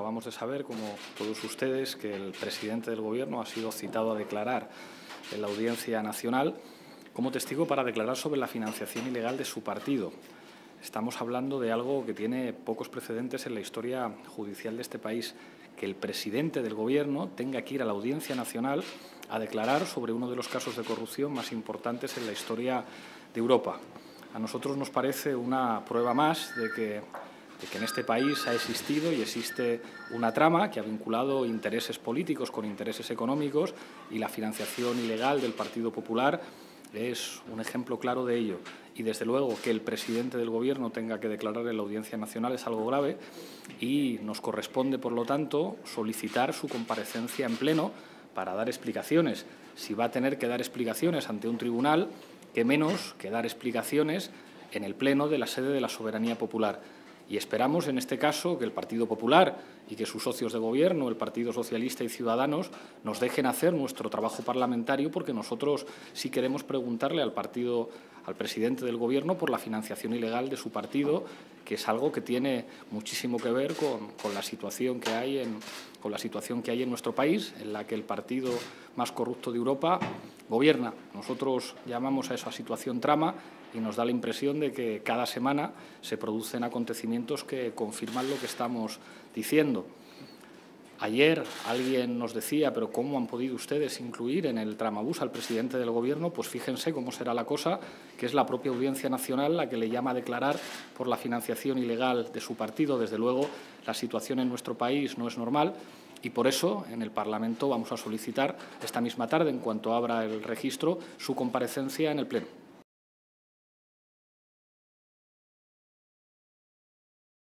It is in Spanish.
acabamos de saber, como todos ustedes, que el presidente del Gobierno ha sido citado a declarar en la Audiencia Nacional como testigo para declarar sobre la financiación ilegal de su partido. Estamos hablando de algo que tiene pocos precedentes en la historia judicial de este país, que el presidente del Gobierno tenga que ir a la Audiencia Nacional a declarar sobre uno de los casos de corrupción más importantes en la historia de Europa. A nosotros nos parece una prueba más de que, de que en este país ha existido y existe una trama que ha vinculado intereses políticos con intereses económicos y la financiación ilegal del Partido Popular es un ejemplo claro de ello. Y desde luego que el presidente del Gobierno tenga que declarar en la Audiencia Nacional es algo grave y nos corresponde, por lo tanto, solicitar su comparecencia en pleno para dar explicaciones. Si va a tener que dar explicaciones ante un tribunal, que menos que dar explicaciones en el pleno de la sede de la soberanía popular. Y esperamos, en este caso, que el Partido Popular y que sus socios de Gobierno, el Partido Socialista y Ciudadanos, nos dejen hacer nuestro trabajo parlamentario, porque nosotros sí queremos preguntarle al partido, al presidente del Gobierno, por la financiación ilegal de su partido, que es algo que tiene muchísimo que ver con, la situación que hay en, con la situación que hay en nuestro país, en la que el partido más corrupto de Europa gobierna. Nosotros llamamos a esa situación trama y nos da la impresión de que cada semana se producen acontecimientos que confirman lo que estamos diciendo. Ayer alguien nos decía, pero ¿cómo han podido ustedes incluir en el tramabús al presidente del Gobierno? Pues fíjense cómo será la cosa, que es la propia Audiencia Nacional la que le llama a declarar por la financiación ilegal de su partido. Desde luego, la situación en nuestro país no es normal y por eso en el Parlamento vamos a solicitar esta misma tarde, en cuanto abra el registro, su comparecencia en el Pleno.